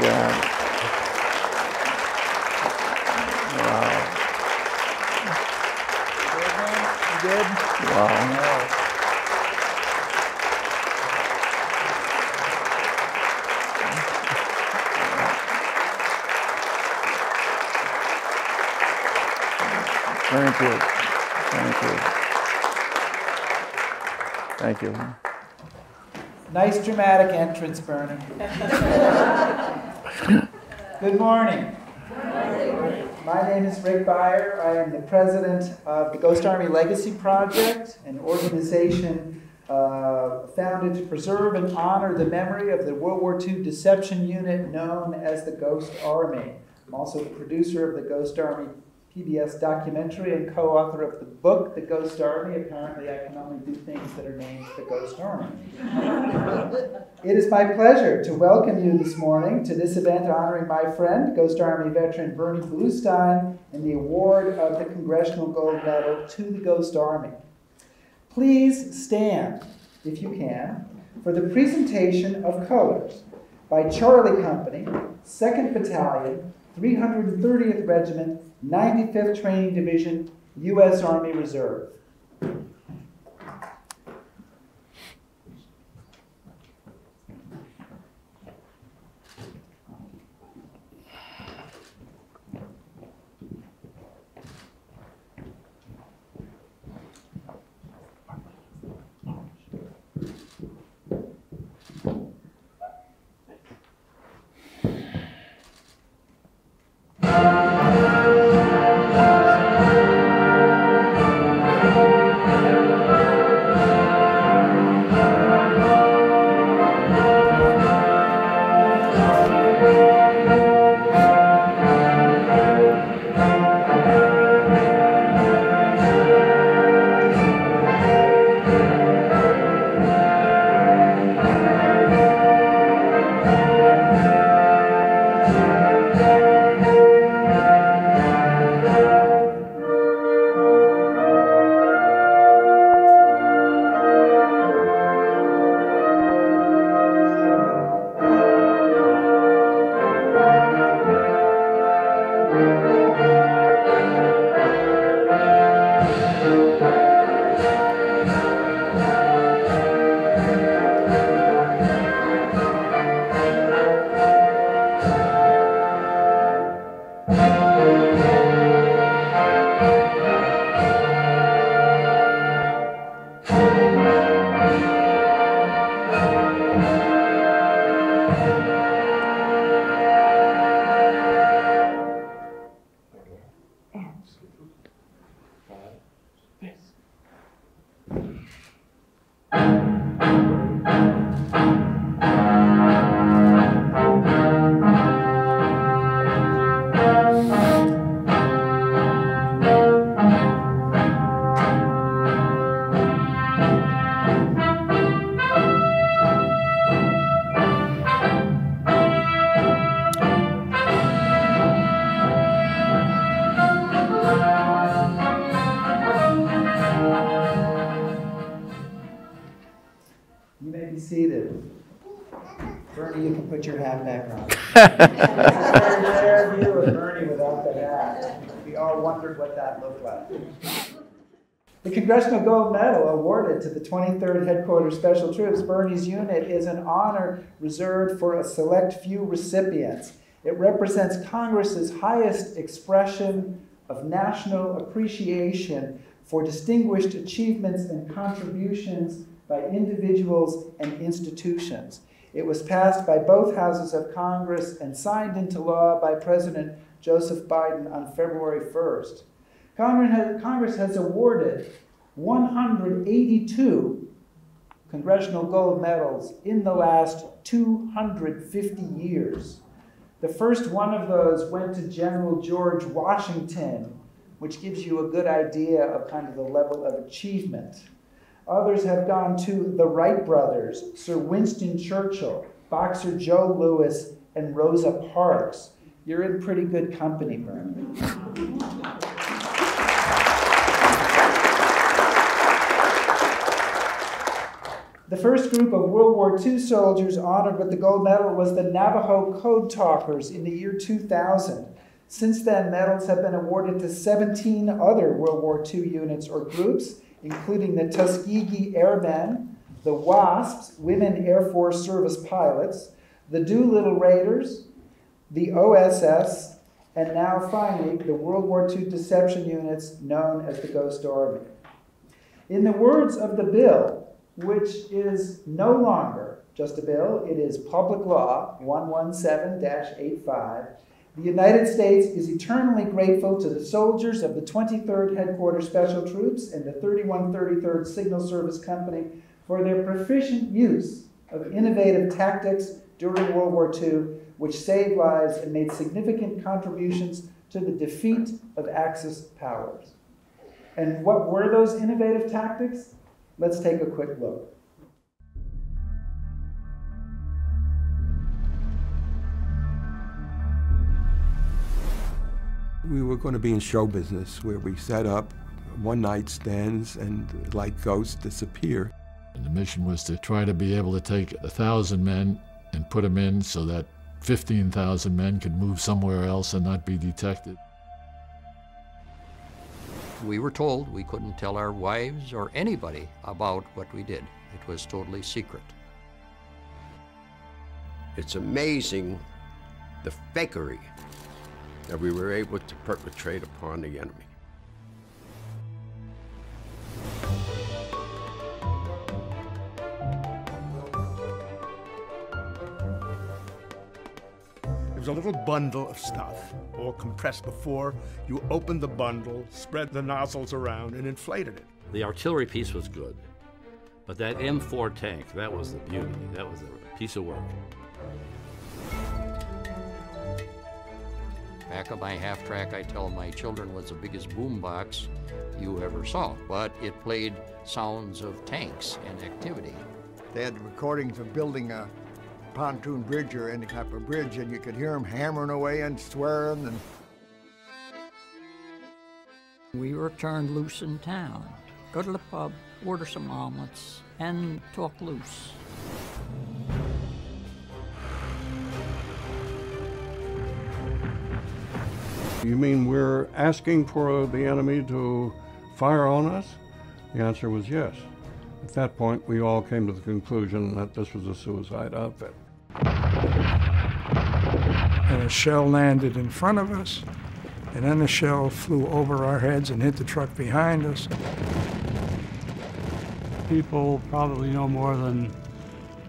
God. Wow. You good? Wow. Thank you. Thank you. Thank you. Nice dramatic entrance, Bernie. Good morning. My name is Rick Beyer. I am the president of the Ghost Army Legacy Project, an organization uh, founded to preserve and honor the memory of the World War II deception unit known as the Ghost Army. I'm also the producer of the Ghost Army PBS documentary and co-author of the book, The Ghost Army. Apparently, I can only do things that are named The Ghost Army. it is my pleasure to welcome you this morning to this event honoring my friend, Ghost Army veteran Bernie Bluestein, and the award of the Congressional Gold Medal to the Ghost Army. Please stand, if you can, for the presentation of colors by Charlie Company, 2nd Battalion, 330th Regiment, 95th Training Division, U.S. Army Reserve. We all wondered what that looked like. The Congressional Gold Medal awarded to the 23rd Headquarters Special Troops Bernie's unit is an honor reserved for a select few recipients. It represents Congress's highest expression of national appreciation for distinguished achievements and contributions by individuals and institutions. It was passed by both houses of Congress and signed into law by President Joseph Biden on February 1st. Congress has, awarded 182 Congressional Gold Medals in the last 250 years. The first one of those went to General George Washington, which gives you a good idea of kind of the level of achievement. Others have gone to the Wright brothers, Sir Winston Churchill, boxer Joe Louis, and Rosa Parks. You're in pretty good company, Bernie. The first group of World War II soldiers honored with the gold medal was the Navajo Code Talkers in the year 2000. Since then, medals have been awarded to 17 other World War II units or groups, including the Tuskegee Airmen, the WASPs, Women Air Force Service Pilots, the Doolittle Raiders, the OSS, and now finally the World War II deception units known as the Ghost Army. In the words of the bill, which is no longer just a bill, it is Public Law 117 85. The United States is eternally grateful to the soldiers of the 23rd Headquarters Special Troops and the 3133rd Signal Service Company for their proficient use of innovative tactics during World War II, which saved lives and made significant contributions to the defeat of Axis powers. And what were those innovative tactics? Let's take a quick look. We were going to be in show business where we set up one night stands and, like ghosts, disappear. And the mission was to try to be able to take a thousand men and put them in so that 15,000 men could move somewhere else and not be detected. We were told we couldn't tell our wives or anybody about what we did. It was totally secret. It's amazing the fakery that we were able to perpetrate upon the enemy. It was a little bundle of stuff, all compressed before you opened the bundle, spread the nozzles around, and inflated it. The artillery piece was good, but that M4 tank, that was the beauty. That was a piece of work. Back of my half track, I tell my children was the biggest boombox you ever saw, but it played sounds of tanks and activity. They had recordings of building a pontoon bridge or any type of bridge, and you could hear them hammering away and swearing. And we were turned loose in town. Go to the pub, order some omelets, and talk loose. You mean we're asking for the enemy to fire on us? The answer was yes. At that point, we all came to the conclusion that this was a suicide outfit. And a shell landed in front of us, and then the shell flew over our heads and hit the truck behind us. People probably no more than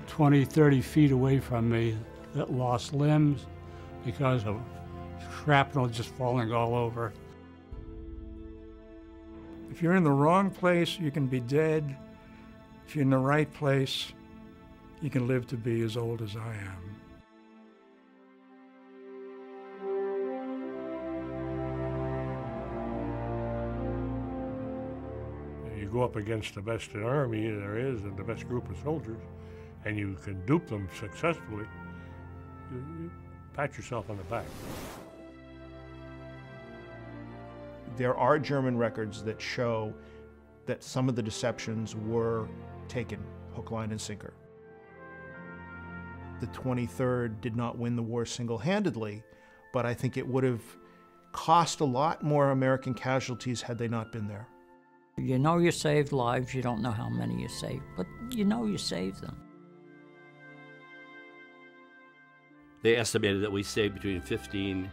20, 30 feet away from me that lost limbs because of shrapnel just falling all over. If you're in the wrong place, you can be dead. If you're in the right place, you can live to be as old as I am. You go up against the best army there is and the best group of soldiers, and you can dupe them successfully, you, you pat yourself on the back. There are German records that show that some of the deceptions were taken hook, line, and sinker. The 23rd did not win the war single handedly, but I think it would have cost a lot more American casualties had they not been there. You know you saved lives, you don't know how many you saved, but you know you saved them. They estimated that we saved between 15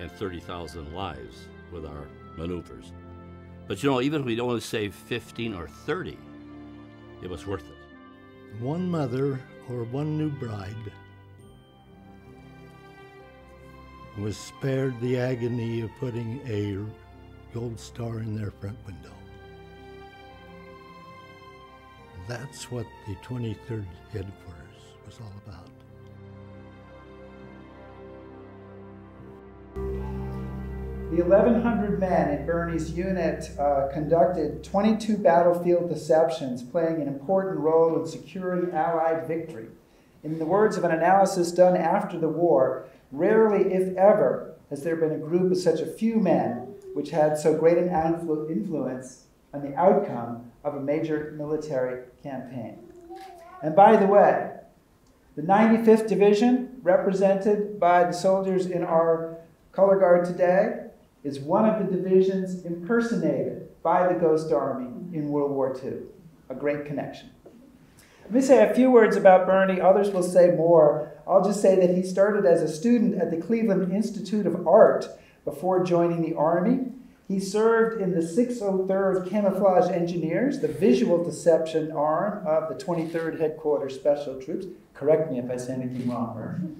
and 30,000 lives with our maneuvers. But you know, even if we'd only saved 15 or 30, it was worth it. One mother or one new bride was spared the agony of putting a gold star in their front window. That's what the 23rd headquarters was all about. The 1,100 men in Bernie's unit uh, conducted 22 battlefield deceptions, playing an important role in securing Allied victory. In the words of an analysis done after the war, rarely, if ever, has there been a group of such a few men which had so great an influ- influence on the outcome of a major military campaign. And by the way, the 95th Division, represented by the soldiers in our color guard today, is one of the divisions impersonated by the Ghost Army in World War II. A great connection. Let me say a few words about Bernie. Others will say more. I'll just say that he started as a student at the Cleveland Institute of Art before joining the Army. He served in the 603rd Camouflage Engineers, the visual deception arm of the 23rd Headquarters Special Troops. Correct me if I say anything wrong,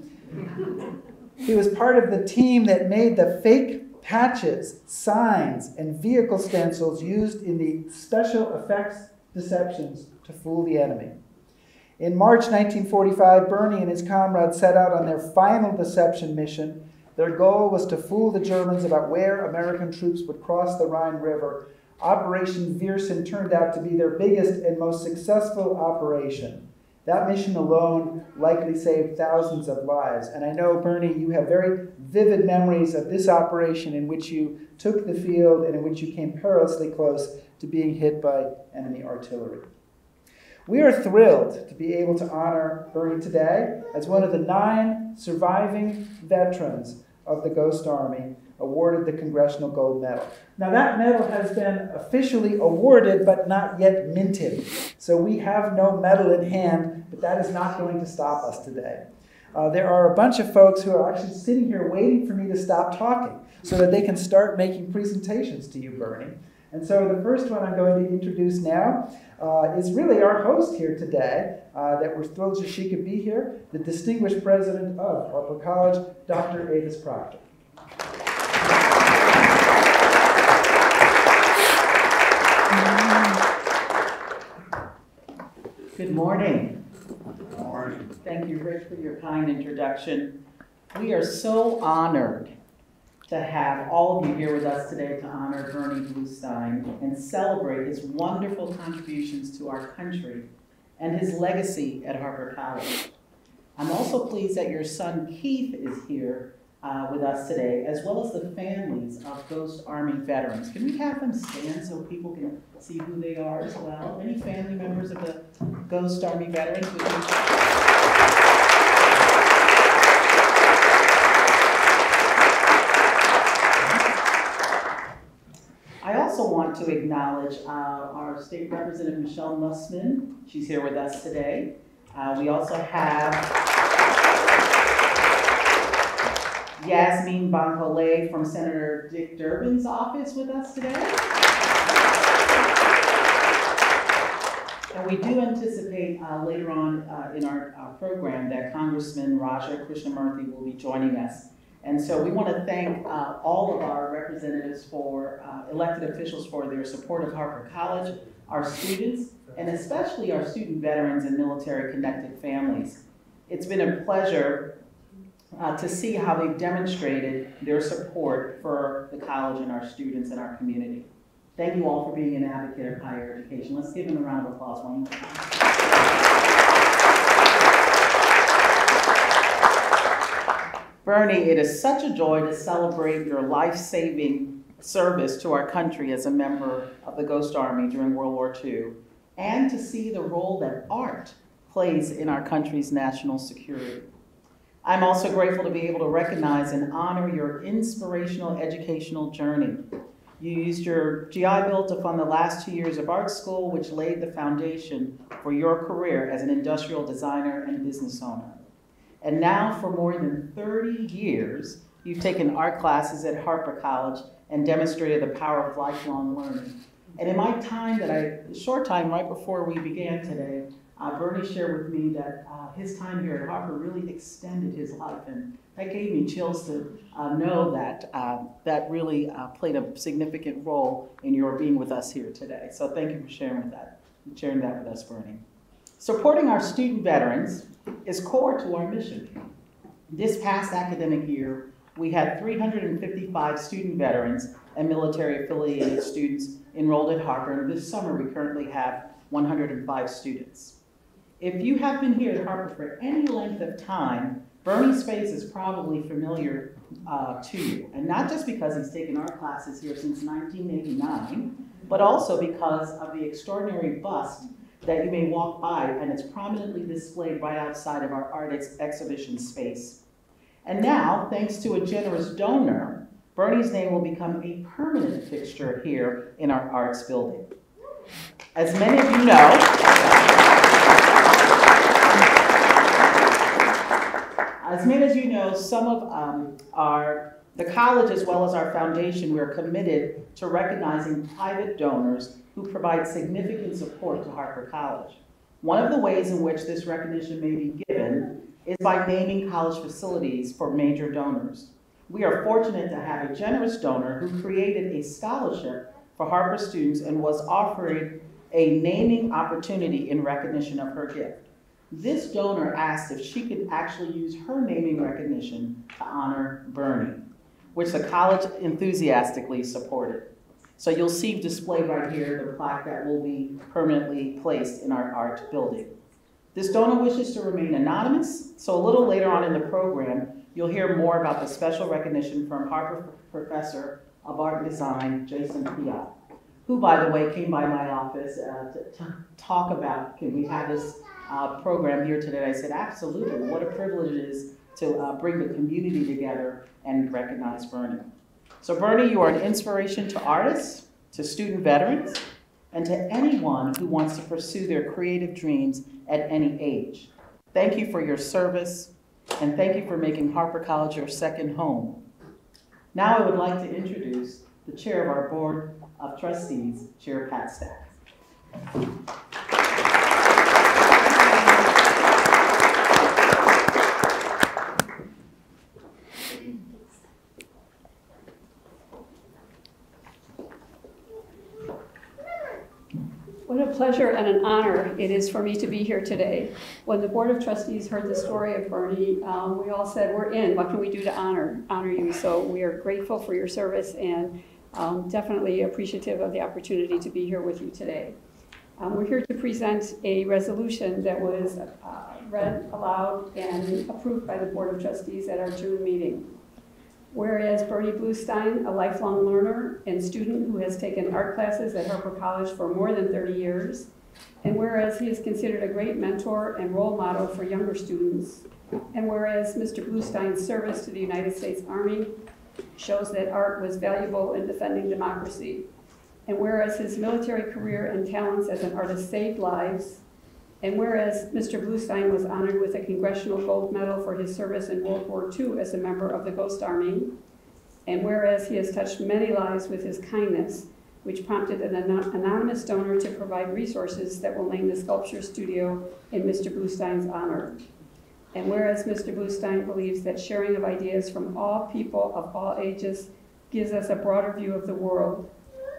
He was part of the team that made the fake patches, signs, and vehicle stencils used in the special effects deceptions to fool the enemy. In March 1945, Bernie and his comrades set out on their final deception mission their goal was to fool the Germans about where American troops would cross the Rhine River. Operation Viersen turned out to be their biggest and most successful operation. That mission alone likely saved thousands of lives. And I know, Bernie, you have very vivid memories of this operation in which you took the field and in which you came perilously close to being hit by enemy artillery. We are thrilled to be able to honor Bernie today as one of the nine surviving veterans of the Ghost Army awarded the Congressional Gold Medal. Now, that medal has been officially awarded but not yet minted. So we have no medal in hand, but that is not going to stop us today. Uh, there are a bunch of folks who are actually sitting here waiting for me to stop talking so that they can start making presentations to you, Bernie. And so the first one I'm going to introduce now uh, is really our host here today, uh, that we're thrilled that she could be here, the distinguished president of Harper College, Dr. Avis Proctor. Good morning. Thank you, Rick, for your kind introduction. We are so honored to have all of you here with us today to honor Bernie Bluestein and celebrate his wonderful contributions to our country and his legacy at Harper College. I'm also pleased that your son Keith is here uh, with us today, as well as the families of Ghost Army veterans. Can we have them stand so people can see who they are as well? Any family members of the Ghost Army veterans? I also want to acknowledge uh, our State Representative Michelle Mussman. She's here with us today. Uh, we also have Yasmin Bankole from Senator Dick Durbin's office with us today. And we do anticipate uh, later on uh, in our, our, program that Congressman Raja Krishnamoorthi will be joining us. And so we want to thank uh, all of our representatives for, uh, elected officials for their support of Harper College, our students, and especially our student veterans and military connected families. It's been a pleasure uh, to see how they've demonstrated their support for the college and our students and our community. Thank you all for being an advocate of higher education. Let's give them a round of applause one more time. Bernie, it is such a joy to celebrate your life-saving service to our country as a member of the Ghost Army during World War II, and to see the role that art plays in our country's national security. I'm also grateful to be able to recognize and honor your inspirational educational journey. You used your GI Bill to fund the last two years of art school, which laid the foundation for your career as an industrial designer and business owner. And now, for more than 30 years, you've taken art classes at Harper College and demonstrated the power of lifelong learning. And in my time that I, short time right before we began today, uh, Bernie shared with me that uh, his time here at Harper really extended his life, and that gave me chills to uh, know that uh, that really uh, played a significant role in your being with us here today. So thank you for sharing with that, sharing that with us, Bernie. Supporting our student veterans is core to our mission. This past academic year, we had 355 student veterans and military affiliated students enrolled at Harper, and this summer we currently have 105 students. If you have been here at Harper for any length of time, Bernie's face is probably familiar uh, to you, and not just because he's taken our classes here since 1989, but also because of the extraordinary bust that you may walk by, and it's prominently displayed right outside of our art ex exhibition space. And now, thanks to a generous donor, Bernie's name will become a permanent fixture here in our arts building. As many of you know, as many as you know, some of um, our, the college as well as our foundation, we're committed to recognizing private donors who provide significant support to Harper College. One of the ways in which this recognition may be given is by naming college facilities for major donors. We are fortunate to have a generous donor who created a scholarship for Harper students and was offered a naming opportunity in recognition of her gift. This donor asked if she could actually use her naming recognition to honor Bernie, which the college enthusiastically supported. So you'll see displayed right here the plaque that will be permanently placed in our art building. This donor wishes to remain anonymous, so a little later on in the program, you'll hear more about the special recognition from Harper Professor of Art Design, Jason Peot, who, by the way, came by my office uh, to, talk about, can we have this uh, program here today? I said, absolutely, what a privilege it is to uh, bring the community together and recognize Bernie. So Bernie, you are an inspiration to artists, to student veterans, and to anyone who wants to pursue their creative dreams at any age. Thank you for your service, and thank you for making Harper College your second home. Now I would like to introduce the chair of our Board of Trustees, Chair Pat Stack. What a pleasure and an honor it is for me to be here today. When the Board of Trustees heard the story of Bernie, um, we all said, we're in. What can we do to honor, honor you? So we are grateful for your service and um, definitely appreciative of the opportunity to be here with you today. Um, we're here to present a resolution that was uh, read aloud and approved by the Board of Trustees at our June meeting. Whereas Bernie Bluestein, a lifelong learner and student who has taken art classes at Harper College for more than 30 years, and whereas he is considered a great mentor and role model for younger students, and whereas Mr. Bluestein's service to the United States Army shows that art was valuable in defending democracy, and whereas his military career and talents as an artist saved lives, and whereas Mr. Bluestein was honored with a Congressional Gold Medal for his service in World War II as a member of the Ghost Army, and whereas he has touched many lives with his kindness, which prompted an anonymous donor to provide resources that will name the sculpture studio in Mr. Bluestein's honor. And whereas Mr. Bluestein believes that sharing of ideas from all people of all ages gives us a broader view of the world,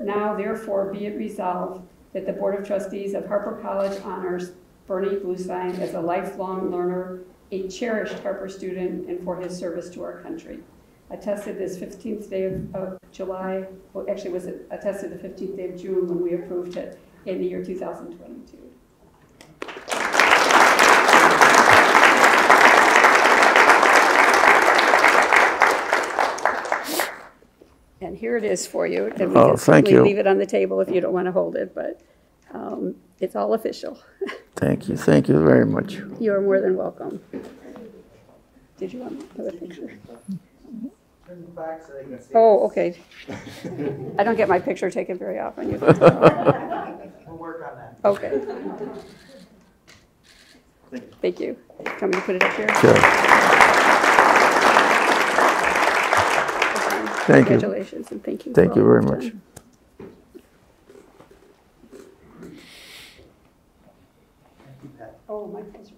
now therefore be it resolved that the Board of Trustees of Harper College honors Bernie Bluestein as a lifelong learner, a cherished Harper student, and for his service to our country. Attested this 15th day of, of July, well, actually was it attested the 15th day of June when we approved it in the year 2022. And here it is for you. And we Oh, can thank you. Leave it on the table if you don't want to hold it, but um, it's all official. Thank you, thank you very much. You are more than welcome. Did you want another picture? Back so they can see. Oh, okay. I don't get my picture taken very often. You. We'll work on that. Okay. Thank you. Can we put it up here? Sure. Thank you. Congratulations and thank you. Thank you very much. done. Oh, my pleasure.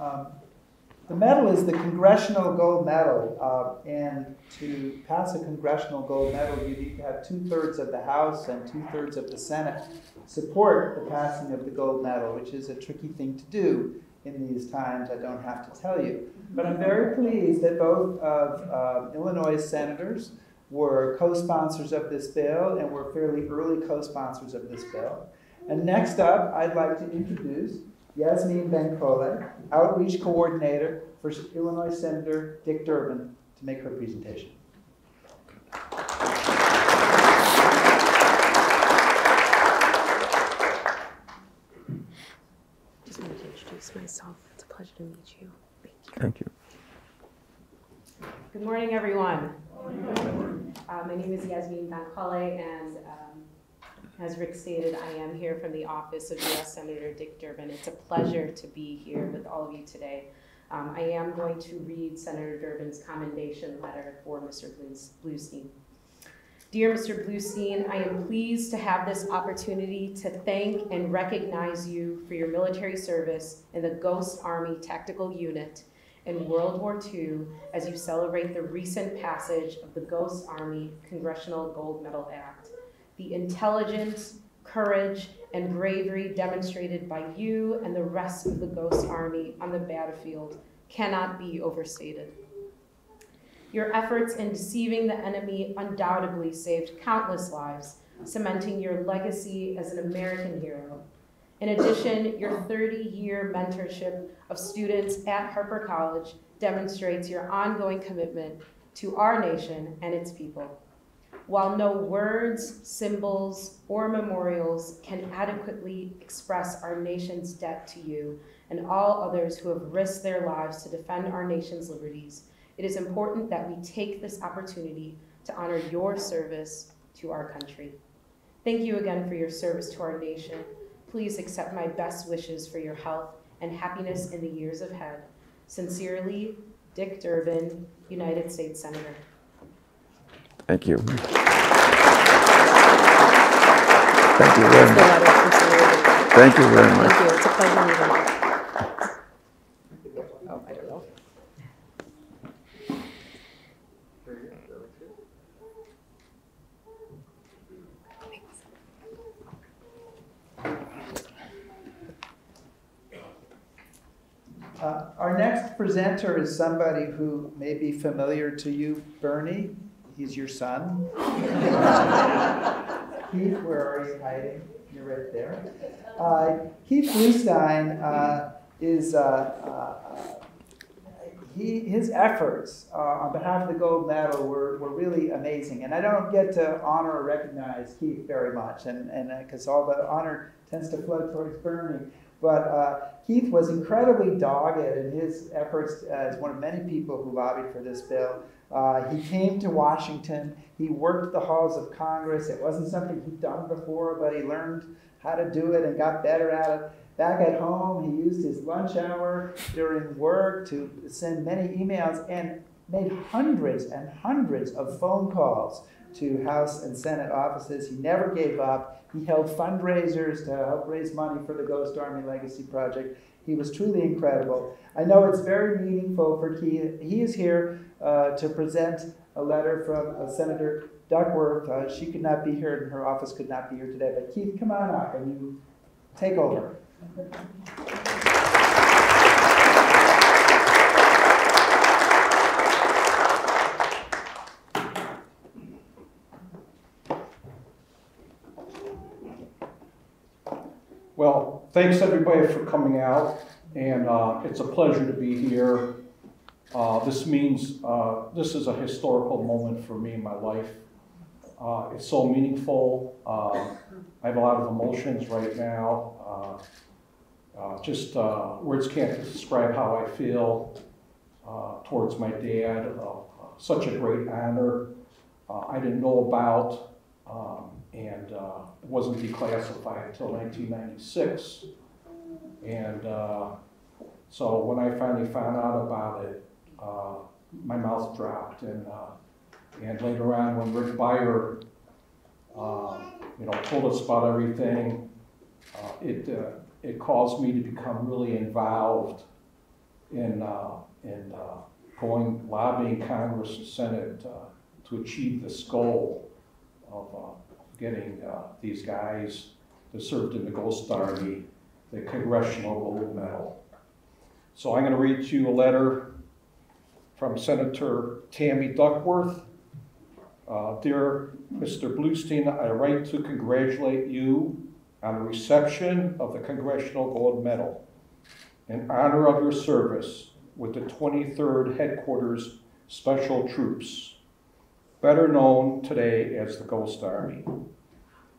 Um, The medal is the Congressional Gold Medal, uh, and to pass a Congressional Gold Medal, you need to have two-thirds of the House and two-thirds of the Senate support the passing of the gold medal, which is a tricky thing to do in these times, I don't have to tell you. But I'm very pleased that both of uh, Illinois senators were co-sponsors of this bill and were fairly early co-sponsors of this bill. And next up, I'd like to introduce Yasmin Bankole, Outreach Coordinator for Illinois Senator Dick Durbin, to make her presentation. Just wanted to introduce myself. It's a pleasure to meet you. Thank you. Thank you. Good morning, everyone. Good morning. Uh, my name is Yasmin Bankole, and um, as Rick stated, I am here from the office of U.S. Senator Dick Durbin. It's a pleasure to be here with all of you today. Um, I am going to read Senator Durbin's commendation letter for Mr. Bluestein. Dear Mr. Bluestein, I am pleased to have this opportunity to thank and recognize you for your military service in the Ghost Army Tactical Unit in World War II as you celebrate the recent passage of the Ghost Army Congressional Gold Medal Act. The intelligence, courage, and bravery demonstrated by you and the rest of the Ghost Army on the battlefield cannot be overstated. Your efforts in deceiving the enemy undoubtedly saved countless lives, cementing your legacy as an American hero. In addition, your 30-year mentorship of students at Harper College demonstrates your ongoing commitment to our nation and its people. While no words, symbols, or memorials can adequately express our nation's debt to you and all others who have risked their lives to defend our nation's liberties, it is important that we take this opportunity to honor your service to our country. Thank you again for your service to our nation. Please accept my best wishes for your health and happiness in the years ahead. Sincerely, Dick Durbin, United States Senator. Thank you. Thank you very much. Thank you very much. Thank you. It's a pleasure meeting you. Oh, I don't know. Uh, our next presenter is somebody who may be familiar to you, Bernie. He's your son. Keith, where are you hiding? You're right there. Uh, Keith Bluestein uh, is uh, uh, he, his efforts uh, on behalf of the gold medal were, were really amazing. And I don't get to honor or recognize Keith very much, and because all the honor tends to flow towards Bernie. But uh, Keith was incredibly dogged in his efforts as one of many people who lobbied for this bill. Uh, he came to Washington. He worked the halls of Congress. It wasn't something he'd done before, but he learned how to do it and got better at it. Back at home, he used his lunch hour during work to send many emails and made hundreds and hundreds of phone calls to House and Senate offices. He never gave up. He held fundraisers to help raise money for the Ghost Army Legacy Project. He was truly incredible. I know it's very meaningful for Keith. He is here to present a letter from uh, Senator Duckworth. Uh, she could not be here, and her office could not be here today. But Keith, come on up and you take over. Well, thanks everybody for coming out, and uh, it's a pleasure to be here. Uh, this means uh, this is a historical moment for me in my life. Uh, it's so meaningful. Uh, I have a lot of emotions right now. Uh, just words can't describe how I feel towards my dad. such a great honor. I didn't know about. Um, and uh, wasn't declassified until 1996. And uh, so when I finally found out about it, uh, my mouth dropped. And, uh, and later on, when Rick Beyer, uh, you know, told us about everything, uh, it, uh, it caused me to become really involved in, uh, in going lobbying Congress and Senate to achieve this goal of getting these guys that served in the Ghost Army the Congressional Gold Medal. So I'm going to read to you a letter from Senator Tammy Duckworth. Uh, Dear Mr. Bluestein, I write to congratulate you on the reception of the Congressional Gold Medal in honor of your service with the 23rd Headquarters Special Troops better known today as the Ghost Army.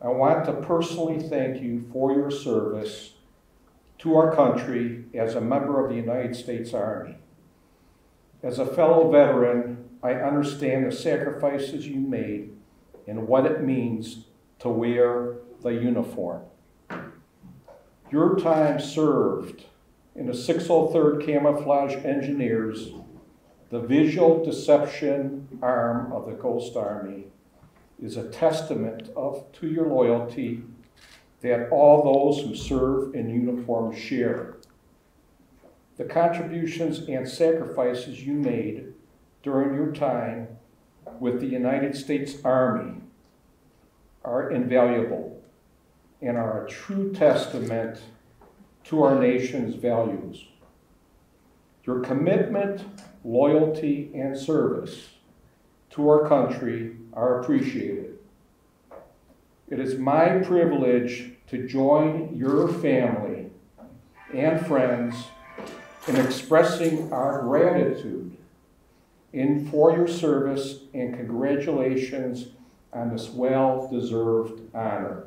I want to personally thank you for your service to our country as a member of the United States Army. As a fellow veteran, I understand the sacrifices you made and what it means to wear the uniform. Your time served in the 603rd Camouflage Engineers, the visual deception arm of the Ghost Army, is a testament of, to your loyalty that all those who serve in uniform share. The contributions and sacrifices you made during your time with the United States Army are invaluable and are a true testament to our nation's values. Your commitment, loyalty, and service to our country are appreciated. It is my privilege to join your family and friends in expressing our gratitude in for your service and congratulations on this well-deserved honor.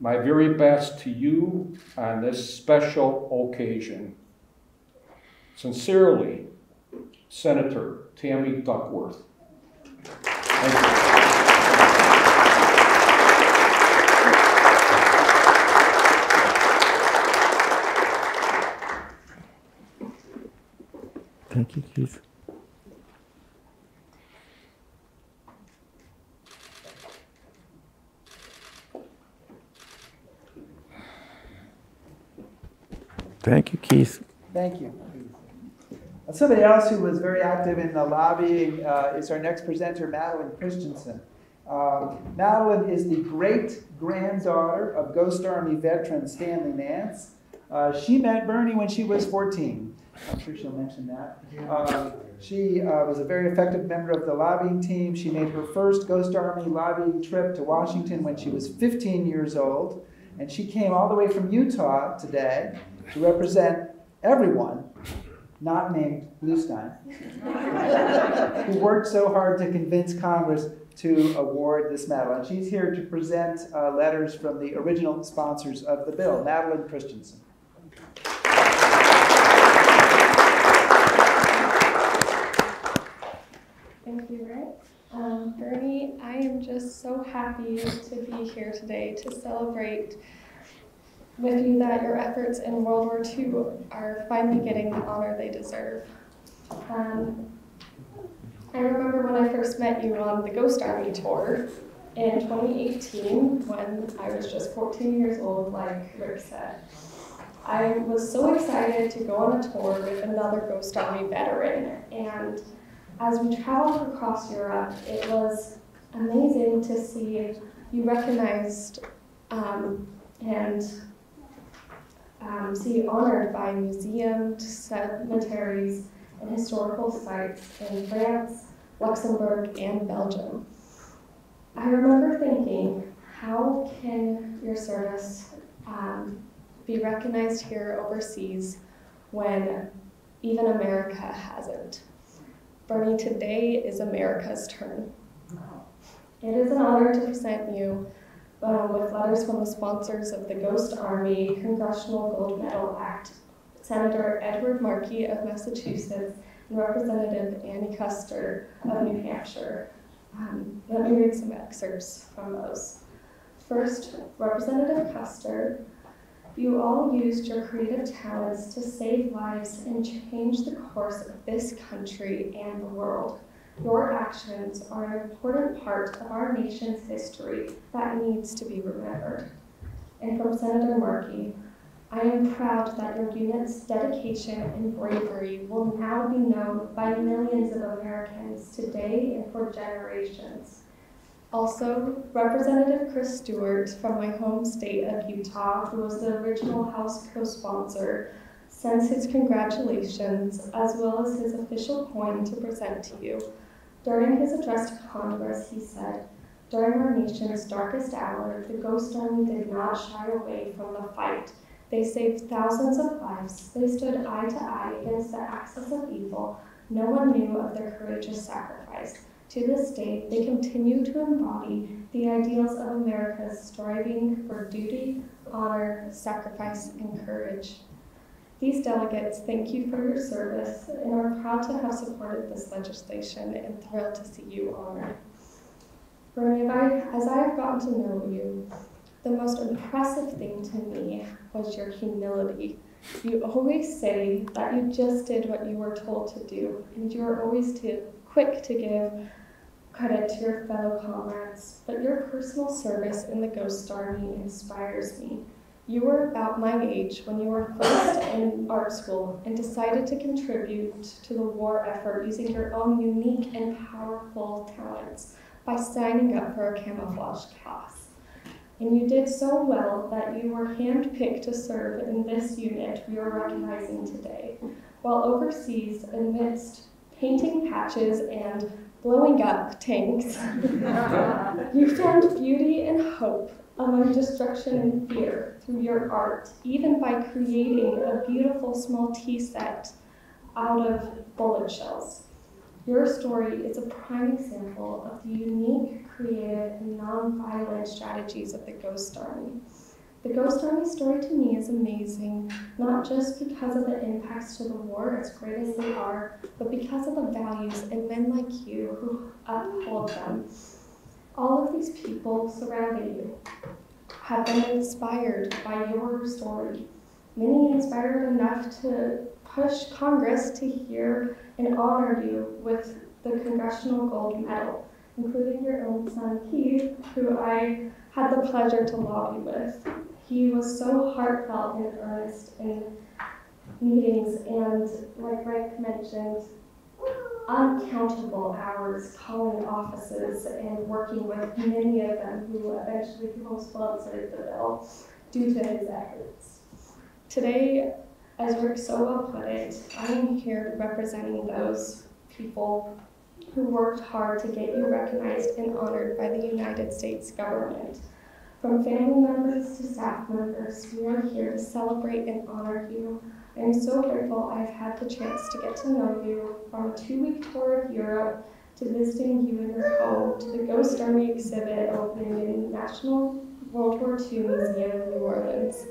My very best to you on this special occasion. Sincerely, Senator Tammy Duckworth. Thank you. Thank you, Keith. Thank you, Keith. Thank you. Uh, Somebody else who was very active in the lobbying uh, is our next presenter, Madeline Christensen. Um, Madeline is the great granddaughter of Ghost Army veteran Stanley Nance. Uh, she met Bernie when she was 14. I'm sure she'll mention that. Um, she uh, was a very effective member of the lobbying team. She made her first Ghost Army lobbying trip to Washington when she was 15 years old. And she came all the way from Utah today to represent everyone, not named Bluestein, who worked so hard to convince Congress to award this medal. And she's here to present uh, letters from the original sponsors of the bill, Madeline Christensen. Thank you, Rick. Um, Bernie, I am just so happy to be here today to celebrate with you that your efforts in World War II are finally getting the honor they deserve. Um, I remember when I first met you on the Ghost Army tour in 2018 when I was just 14 years old, like Rick said. I was so excited to go on a tour with another Ghost Army veteran, and as we traveled across Europe, it was amazing to see you recognized um, and um, see honored by museums, cemeteries, and historical sites in France, Luxembourg, and Belgium. I remember thinking, how can your service um, be recognized here overseas when even America hasn't? Bernie, today is America's turn. It is an honor to present you uh, with letters from the sponsors of the Ghost Army Congressional Gold Medal Act, Senator Edward Markey of Massachusetts and Representative Annie Kuster of New Hampshire. Um, let me read some excerpts from those. First, Representative Kuster you all used your creative talents to save lives and change the course of this country and the world. Your actions are an important part of our nation's history that needs to be remembered. And from Senator Markey, I am proud that your unit's dedication and bravery will now be known by millions of Americans today and for generations. Also, Representative Chris Stewart from my home state of Utah, who was the original House co-sponsor, sends his congratulations as well as his official coin to present to you. During his address to Congress, he said, during our nation's darkest hour, the Ghost Army did not shy away from the fight. They saved thousands of lives. They stood eye to eye against the axis of evil. No one knew of their courageous sacrifice. To this day, they continue to embody the ideals of America's striving for duty, honor, sacrifice, and courage. These delegates thank you for your service and are proud to have supported this legislation and thrilled to see you honored. Bernie, as I have gotten to know you, the most impressive thing to me was your humility. You always say that you just did what you were told to do, and you are always too quick to give credit to your fellow comrades. But your personal service in the Ghost Army inspires me. You were about my age when you were first in art school and decided to contribute to the war effort using your own unique and powerful talents by signing up for a camouflage class. And you did so well that you were handpicked to serve in this unit we are recognizing today. While overseas, amidst painting patches and blowing up tanks, you found beauty and hope among destruction and fear through your art, even by creating a beautiful small tea set out of bullet shells. Your story is a prime example of the unique, creative, and non-violent strategies of the Ghost Army. The Ghost Army story to me is amazing, not just because of the impacts to the war, as great as they are, but because of the values and men like you who uphold them. All of these people surrounding you have been inspired by your story. Many inspired enough to push Congress to hear and honor you with the Congressional Gold Medal, including your own son Keith, who I had the pleasure to lobby with. He was so heartfelt and earnest in meetings and, like Frank mentioned, uncountable hours calling offices and working with many of them who eventually co-sponsored the bill due to his efforts. Today, as Rick so well put it, I am here representing those people who worked hard to get you recognized and honored by the United States government. From family members to staff members, we are here to celebrate and honor you. I am so grateful I've had the chance to get to know you from a two-week tour of Europe to visiting you in your home to the Ghost Army exhibit opening in the National World War II Museum in New Orleans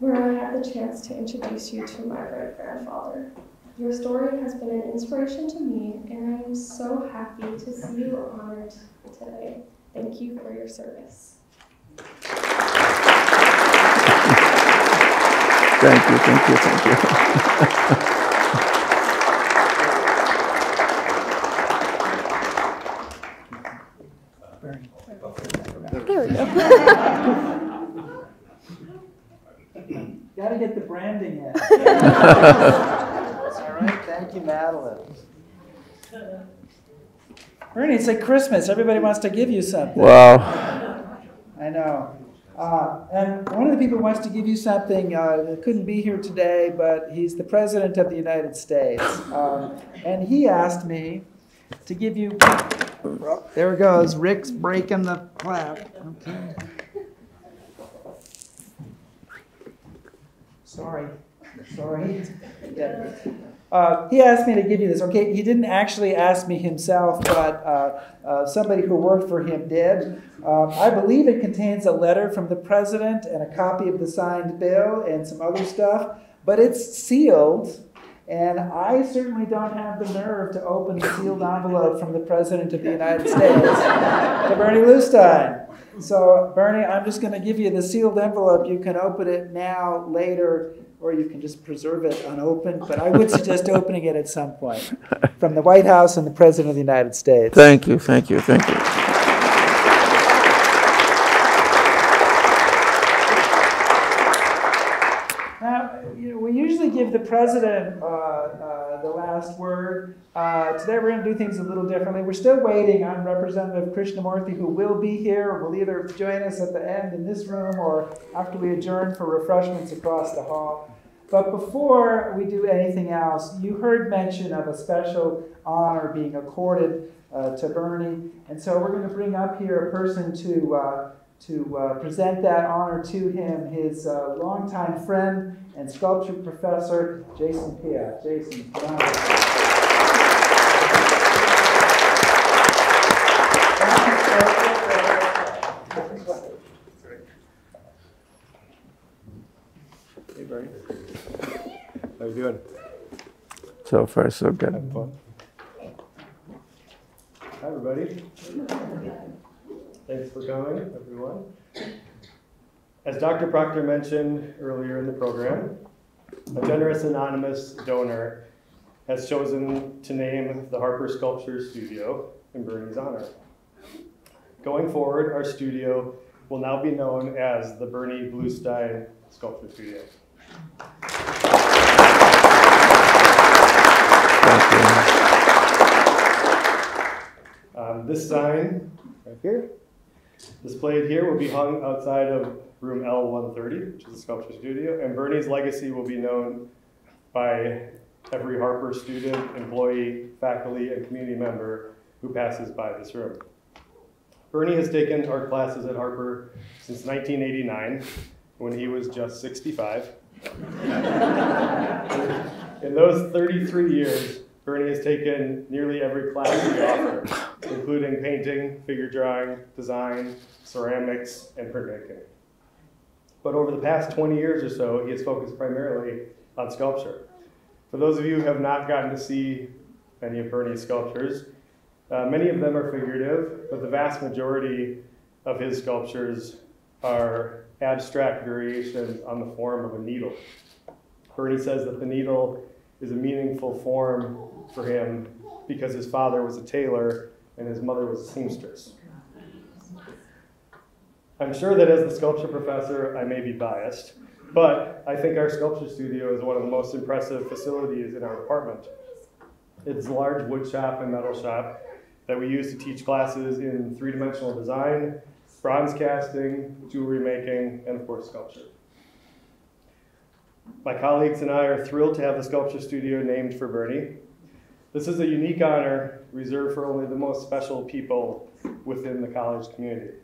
where I had the chance to introduce you to my great grandfather. Your story has been an inspiration to me, and I am so happy to see you honored today. Thank you for your service. Thank you, thank you, thank you. There we go. Got to get the branding in. All right, thank you, Madeline. Ernie, it's like Christmas. Everybody wants to give you something. Wow. I know. Uh, and one of the people wants to give you something uh, couldn't be here today, but he's the President of the United States. Um, and he asked me to give you. There it goes. Rick's breaking the clap. Okay. Sorry. Sorry. Yeah. Uh, he asked me to give you this. Okay, he didn't actually ask me himself, but uh, uh, somebody who worked for him did. Um, I believe it contains a letter from the president and a copy of the signed bill and some other stuff, but it's sealed. And I certainly don't have the nerve to open the sealed envelope from the President of the United States to Bernie Bluestein. So, Bernie, I'm just going to give you the sealed envelope. You can open it now, later, or you can just preserve it unopened. But I would suggest opening it at some point from the White House and the President of the United States. Thank you, thank you, thank you. Now, you know, we usually give the president uh, uh, the last word. Uh, today we're going to do things a little differently. We're still waiting on Representative Krishnamoorthi, who will be here, will either join us at the end in this room or after we adjourn for refreshments across the hall. But before we do anything else, you heard mention of a special honor being accorded uh, to Bernie. And so we're going to bring up here a person to uh, to uh, present that honor to him, his uh, longtime friend and sculpture professor Jason Peot. Jason, Hey, Bernie. How you doing? So far, so good. Hi, everybody. Thanks for coming, everyone. As Dr. Proctor mentioned earlier in the program, a generous anonymous donor has chosen to name the Harper Sculpture Studio in Bernie's honor. Going forward, our studio will now be known as the Bernie Bluestein Sculpture Studio. Um, this sign right here, displayed here, will be hung outside of room L130, which is the sculpture studio, and Bernie's legacy will be known by every Harper student, employee, faculty, and community member who passes by this room. Bernie has taken art classes at Harper since 1989, when he was just 65. In those 33 years, Bernie has taken nearly every class we offer, including painting, figure drawing, design, ceramics, and printmaking. But over the past 20 years or so, he has focused primarily on sculpture. For those of you who have not gotten to see any of Bernie's sculptures, uh, many of them are figurative, but the vast majority of his sculptures are abstract variations on the form of a needle. Bernie says that the needle is a meaningful form for him because his father was a tailor and his mother was a seamstress. I'm sure that as the sculpture professor, I may be biased, but I think our sculpture studio is one of the most impressive facilities in our department. It's a large wood shop and metal shop that we use to teach classes in three-dimensional design, bronze casting, jewelry making, and of course sculpture. My colleagues and I are thrilled to have the sculpture studio named for Bernie. This is a unique honor reserved for only the most special people within the college community.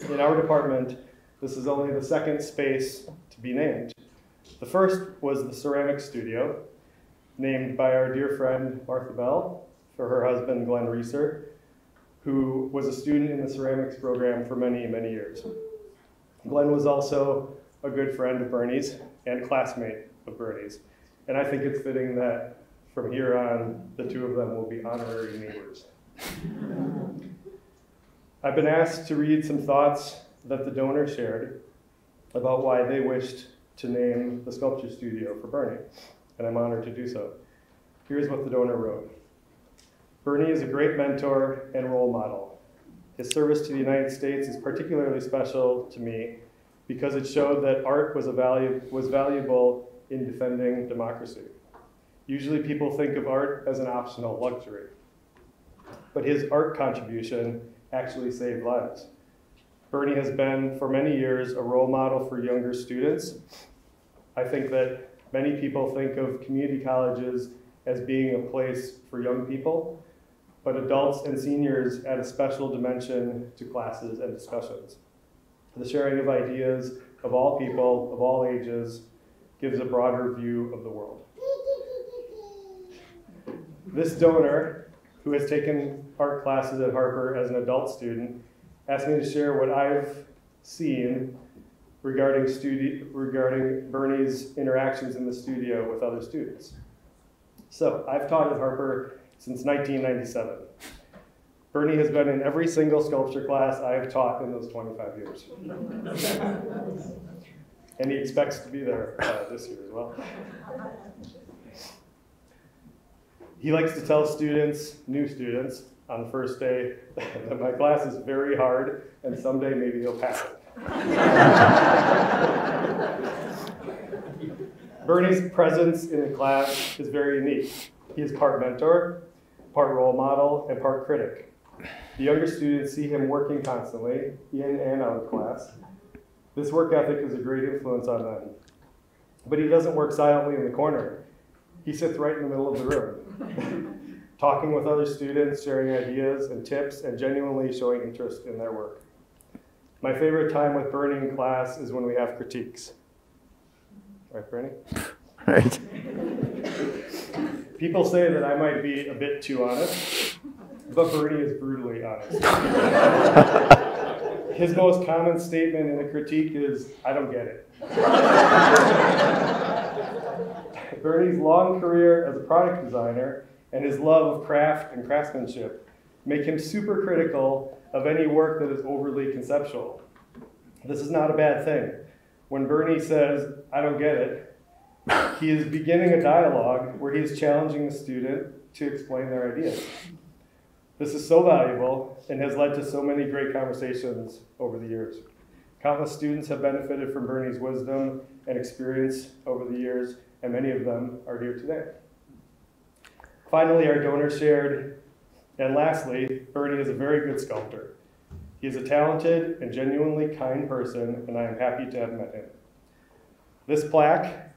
In our department, this is only the second space to be named. The first was the ceramic studio, named by our dear friend Martha Bell for her husband Glenn Reeser, who was a student in the ceramics program for many, many years. Glenn was also a good friend of Bernie's and classmate of Bernie's. And I think it's fitting that from here on, the two of them will be honorary neighbors. I've been asked to read some thoughts that the donor shared about why they wished to name the sculpture studio for Bernie, and I'm honored to do so. Here's what the donor wrote. Bernie is a great mentor and role model. His service to the United States is particularly special to me because it showed that art was, a value, was valuable in defending democracy. Usually people think of art as an optional luxury, but his art contribution actually save lives. Bernie has been, for many years, a role model for younger students. I think that many people think of community colleges as being a place for young people, but adults and seniors add a special dimension to classes and discussions. The sharing of ideas of all people, of all ages, gives a broader view of the world. This donor, who has taken art classes at Harper as an adult student, asked me to share what I've seen regarding, studi- regarding Bernie's interactions in the studio with other students. So, I've taught at Harper since 1997. Bernie has been in every single sculpture class I have taught in those 25 years. and he expects to be there uh, this year as well. He likes to tell students, new students, on the first day that my class is very hard and someday maybe he'll pass it. Bernie's presence in the class is very unique. He is part mentor, part role model, and part critic. The younger students see him working constantly, in and out of class. This work ethic is a great influence on them. But he doesn't work silently in the corner. He sits right in the middle of the room, talking with other students, sharing ideas and tips, and genuinely showing interest in their work. My favorite time with Bernie in class is when we have critiques. Right, Bernie? Right. People say that I might be a bit too honest, but Bernie is brutally honest. his most common statement in a critique is, I don't get it. Bernie's long career as a product designer and his love of craft and craftsmanship make him super critical of any work that is overly conceptual. This is not a bad thing. When Bernie says, I don't get it, he is beginning a dialogue where he is challenging the student to explain their ideas. This is so valuable and has led to so many great conversations over the years. Countless students have benefited from Bernie's wisdom and experience over the years, and many of them are here today. Finally, our donor shared, and lastly, Bernie is a very good sculptor. He is a talented and genuinely kind person, and I am happy to have met him. This plaque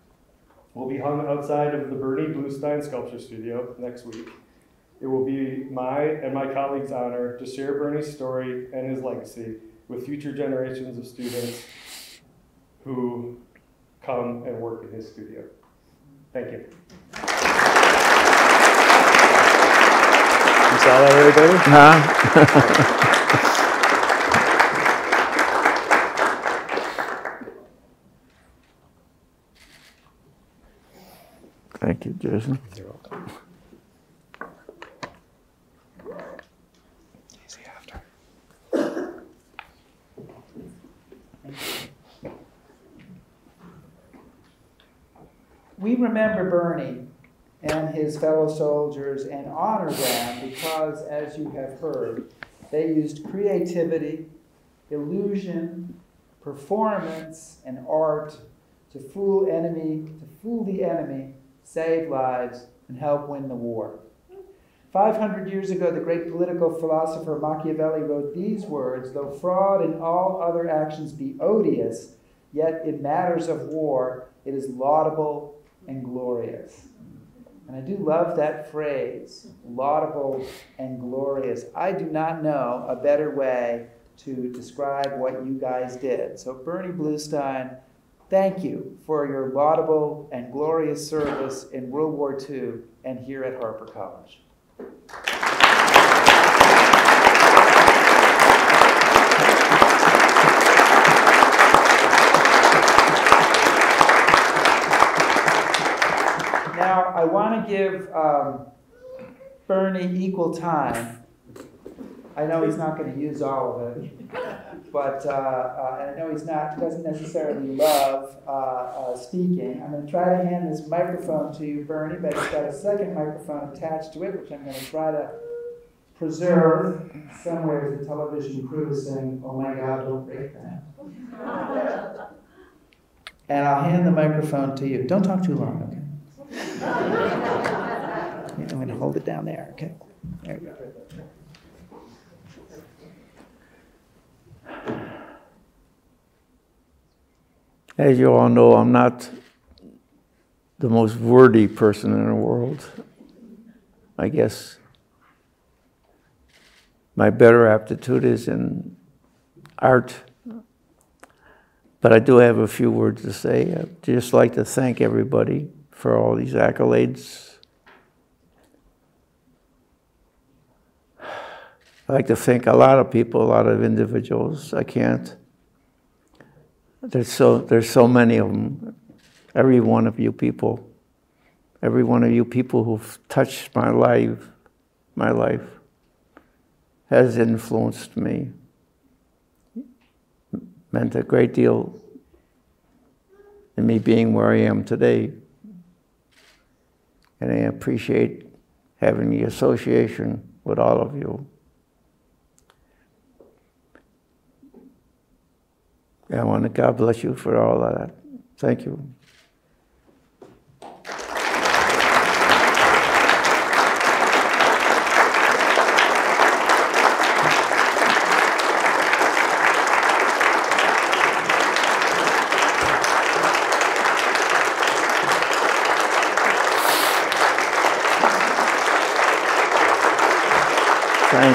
will be hung outside of the Bernie Bluestein Sculpture Studio next week. It will be my and my colleagues' honor to share Bernie's story and his legacy with future generations of students who come and work in his studio. Thank you. You saw that right there? Huh? Thank you, Jason. We remember Bernie and his fellow soldiers and honor them because, as you have heard, they used creativity, illusion, performance, and art to fool enemy, to fool the enemy, save lives, and help win the war. 500 years ago, the great political philosopher Machiavelli wrote these words Though fraud and all other actions be odious, yet in matters of war it is laudable and glorious. And I do love that phrase, laudable and glorious. I do not know a better way to describe what you guys did. So, Bernie Bluestein, thank you for your laudable and glorious service in World War II and here at Harper College. Now, I want to give um, Bernie equal time. I know he's not going to use all of it, but uh, uh, and I know he's not doesn't necessarily love uh, uh speaking. I'm going to try to hand this microphone to you, Bernie, but it's got a second microphone attached to it, which I'm going to try to preserve. some Somewhere the television crew is saying, "Oh my God, don't break that." And I'll hand the microphone to you. Don't talk too long, okay? I'm going to hold it down there, okay? There you go. As you all know, I'm not the most wordy person in the world. I guess my better aptitude is in art. But I do have a few words to say. I'd just like to thank everybody for all these accolades. I like to thank a lot of people, a lot of individuals. I can't. There's so there's so many of them. Every one of you people, every one of you people who've touched my life, my life, has influenced me. Meant a great deal in me being where I am today and I appreciate having the association with all of you. I want to God bless you for all of that. Thank you.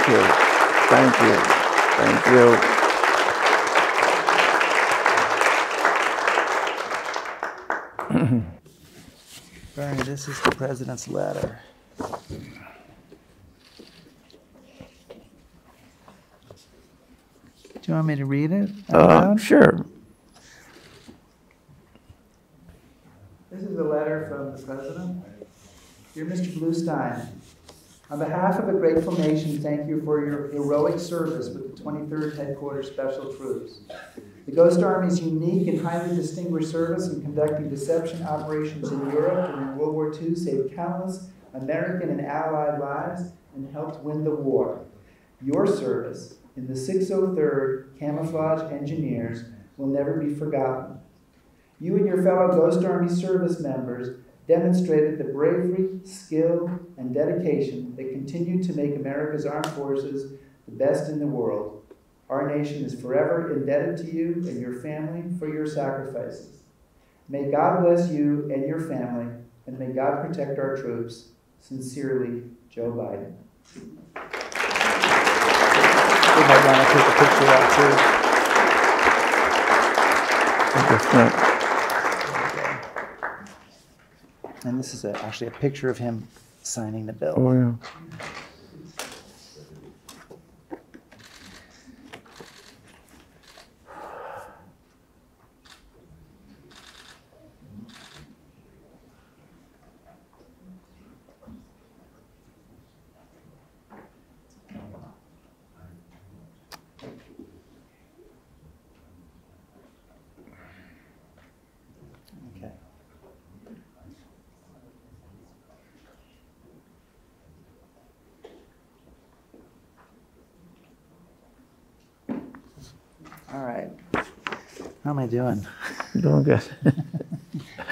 Thank you. Thank you. Thank you. Bernie, this is the president's letter. Do you want me to read it? out Uh, sure. This is a letter from the president. Dear Mr. Bluestein, on behalf of a grateful nation, thank you for your heroic service with the 23rd Headquarters Special Troops. The Ghost Army's unique and highly distinguished service in conducting deception operations in Europe during World War II saved countless American and Allied lives and helped win the war. Your service in the 603rd Camouflage Engineers will never be forgotten. You and your fellow Ghost Army service members demonstrated the bravery, skill, and dedication that continue to make America's armed forces the best in the world. Our nation is forever indebted to you and your family for your sacrifices. May God bless you and your family, and may God protect our troops. Sincerely, Joe Biden. We might want to take a picture of that too. And this is a, actually a picture of him signing the bill. Oh, yeah. Okay. All right. How am I doing? Doing good.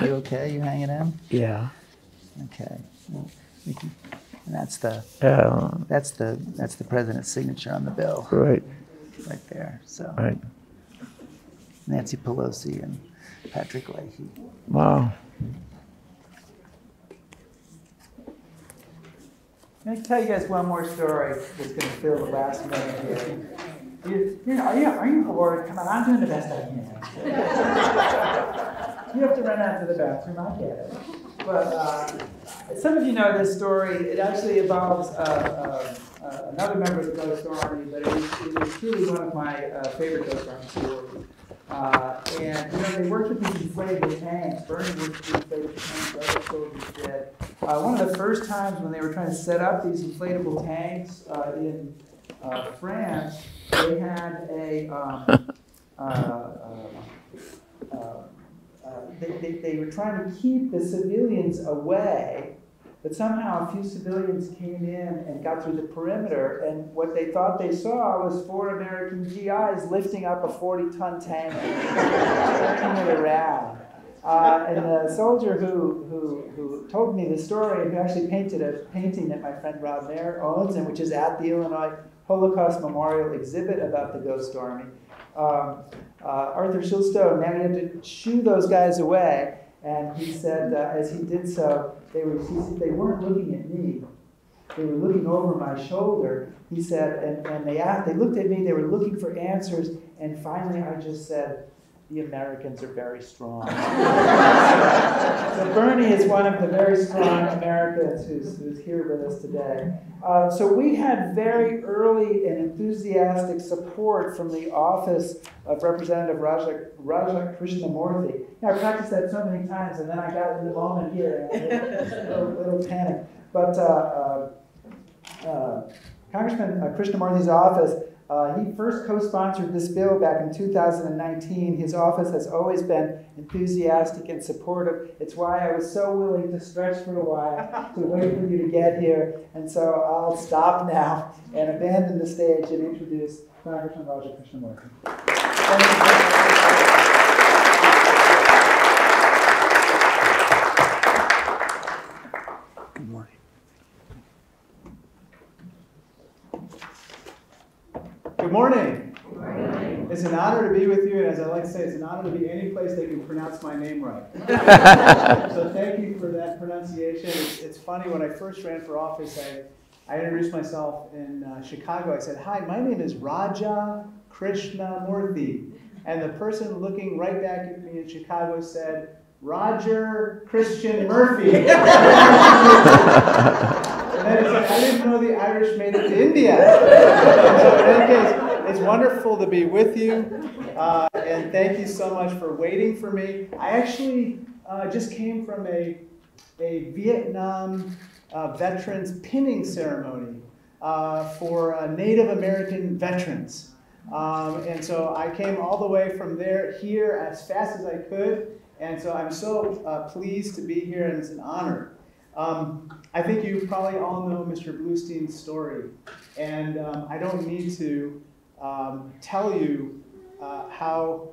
You okay? You hanging in? Yeah. Okay. Well, we can- and that's the Yeah. that's the that's the president's signature on the bill. Right. Right there. So Right. Nancy Pelosi and Patrick Leahy. Wow. Let me tell you guys one more story that's going to fill the last minute here. You, you know, are you, are you bored? Come on, I'm doing the best I can. You have to run out to the bathroom, I get it. But uh, some of you know this story. It actually involves uh, uh, uh, another member of the Ghost Army, but it is, truly one of my uh, favorite Ghost Army stories. Uh, and you know, they worked with these inflatable tanks. Bernie worked with these inflatable tanks. Other soldiers did. One of the first times when they were trying to set up these inflatable tanks in France, they had a um, Uh, uh, uh, they, they, they were trying to keep the civilians away, but somehow a few civilians came in and got through the perimeter, and what they thought they saw was four American GIs lifting up a 40 ton tank, taking it around. Uh, and the soldier who, who, who told me the story who actually painted a painting that my friend Rob Mayer owns, and which is at the Illinois Holocaust Memorial exhibit about the Ghost Army, um, uh, Arthur Shilstone managed to shoo those guys away, and he said uh, as he did so, they were said, they weren't looking at me. They were looking over my shoulder. He said, and, and they asked, they looked at me. They were looking for answers, and finally, I just said, "The Americans are very strong." so Bernie is one of the very strong Americans who's, who's here with us today. Uh, so we had very early and enthusiastic support from the office of Representative Raja, Raja Krishnamoorthi. Yeah, I practiced that so many times, and then I got in the moment here, and a little, little panic. But uh, uh, uh, Congressman uh, Krishnamoorthi's office, uh, he first co-sponsored this bill back in 2019. His office has always been enthusiastic and supportive. It's why I was so willing to stretch for a while to wait for you to get here. And so I'll stop now and abandon the stage and introduce Congressman Raja Krishnamoorthi. Good morning. It's an honor to be with you, and as I like to say, it's an honor to be any place they can pronounce my name right. so thank you for that pronunciation. It's, it's funny, when I first ran for office, I, I introduced myself in uh, Chicago. I said, Hi, my name is Raja Krishnamoorthi. And the person looking right back at me in Chicago said, Roger Christian Murphy. and then he said, I didn't know the Irish made it to India. so in any case, it's wonderful to be with you, uh, and thank you so much for waiting for me. I actually uh, just came from a, a Vietnam uh, veterans pinning ceremony uh, for uh, Native American veterans. Um, and so I came all the way from there here as fast as I could. And so I'm so uh, pleased to be here, and it's an honor. Um, I think you probably all know Mr. Bluestein's story, and um, I don't need to um, tell you uh, how,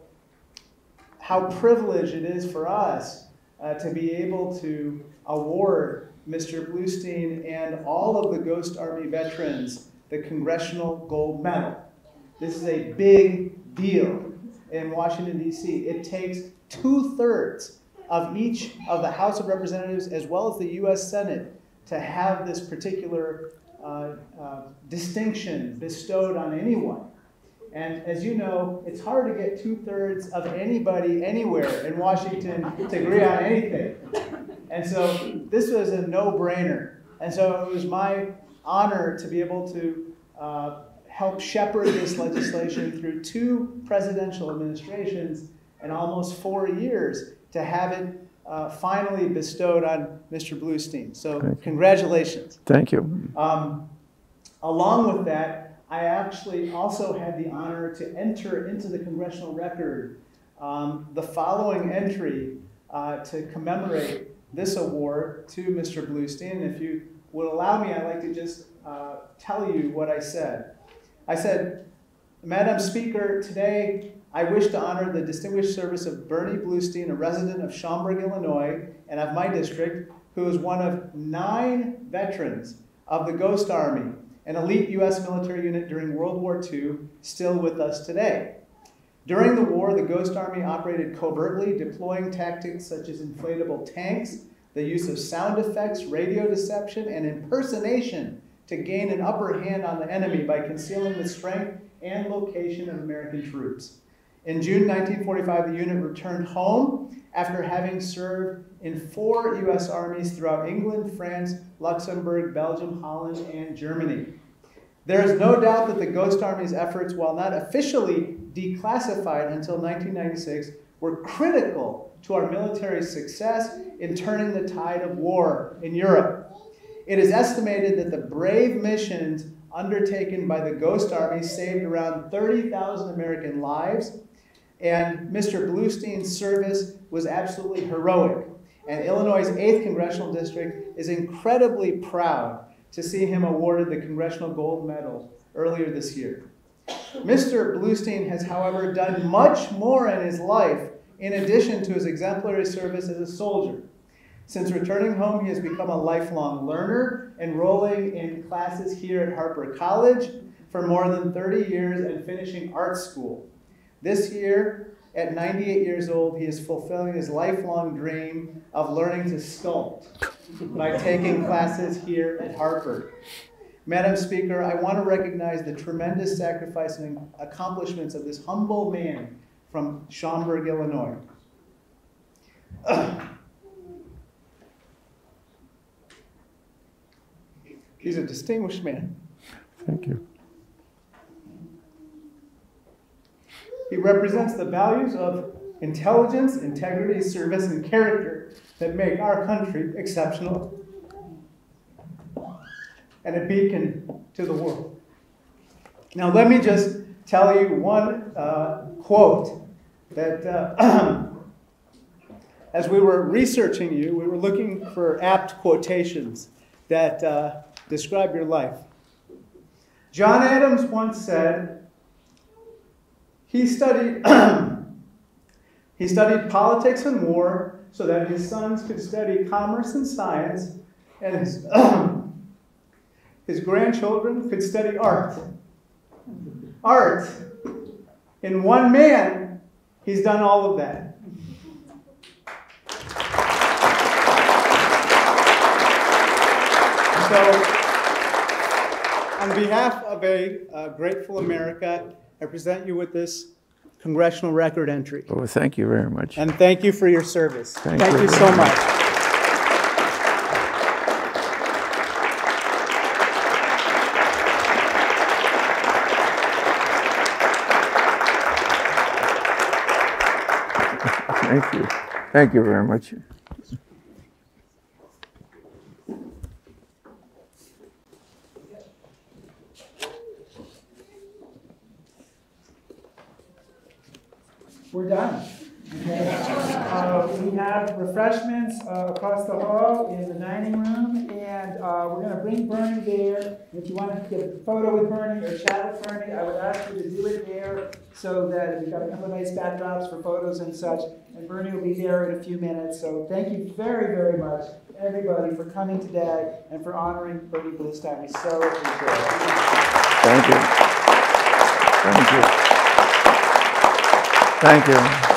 how privileged it is for us uh, to be able to award Mr. Bluestein and all of the Ghost Army veterans the Congressional Gold Medal. This is a big deal in Washington, D.C. It takes two thirds of each of the House of Representatives as well as the U.S. Senate to have this particular uh, uh, distinction bestowed on anyone. And as you know, it's hard to get two thirds of anybody anywhere in Washington to agree on anything. And so this was a no brainer. And so it was my honor to be able to uh, help shepherd this legislation through two presidential administrations and almost four years to have it uh, finally bestowed on Mr. Bluestein. So congratulations. Thank you. Um, along with that, I actually also had the honor to enter into the congressional record um, the following entry uh, to commemorate this award to Mr. Bluestein. If you would allow me, I'd like to just uh, tell you what I said. I said, Madam Speaker, today I wish to honor the distinguished service of Bernie Bluestein, a resident of Schaumburg, Illinois, and of my district, who is one of nine veterans of the Ghost Army, an elite U.S. military unit during World War II, still with us today. During the war, the Ghost Army operated covertly, deploying tactics such as inflatable tanks, the use of sound effects, radio deception, and impersonation to gain an upper hand on the enemy by concealing the strength and location of American troops. In June 1945, the unit returned home after having served in four U.S. armies throughout England, France, Luxembourg, Belgium, Holland, and Germany. There is no doubt that the Ghost Army's efforts, while not officially declassified until 1996, were critical to our military success in turning the tide of war in Europe. It is estimated that the brave missions undertaken by the Ghost Army saved around 30,000 American lives, and Mr. Bluestein's service was absolutely heroic. And Illinois' 8th Congressional District is incredibly proud to see him awarded the Congressional Gold Medal earlier this year. Mr. Bluestein has, however, done much more in his life in addition to his exemplary service as a soldier. Since returning home, he has become a lifelong learner, enrolling in classes here at Harper College for more than 30 years and finishing art school. This year, at 98 years old, he is fulfilling his lifelong dream of learning to sculpt by taking classes here at Harvard. Madam Speaker, I want to recognize the tremendous sacrifice and accomplishments of this humble man from Schaumburg, Illinois. He's a distinguished man. Thank you. He represents the values of intelligence, integrity, service, and character that make our country exceptional and a beacon to the world. Now, let me just tell you one uh, quote that uh, as we were researching you, we were looking for apt quotations that uh, describe your life. John Adams once said, he studied, he studied politics and war so that his sons could study commerce and science, and his, his grandchildren could study art. Art. In one man, he's done all of that. So, on behalf of a uh, grateful America, I present you with this congressional record entry. Well, thank you very much. And thank you for your service. Thank, thank you, you so much. much. Thank you. Thank you very much. If you want to get a photo with Bernie or chat with Bernie, I would ask you to do it there so that we've got a couple of nice backdrops for photos and such. And Bernie will be there in a few minutes. So thank you very, very much, everybody, for coming today and for honoring Bernie Bluestein. We so appreciate it. Thank you. Thank you. Thank you.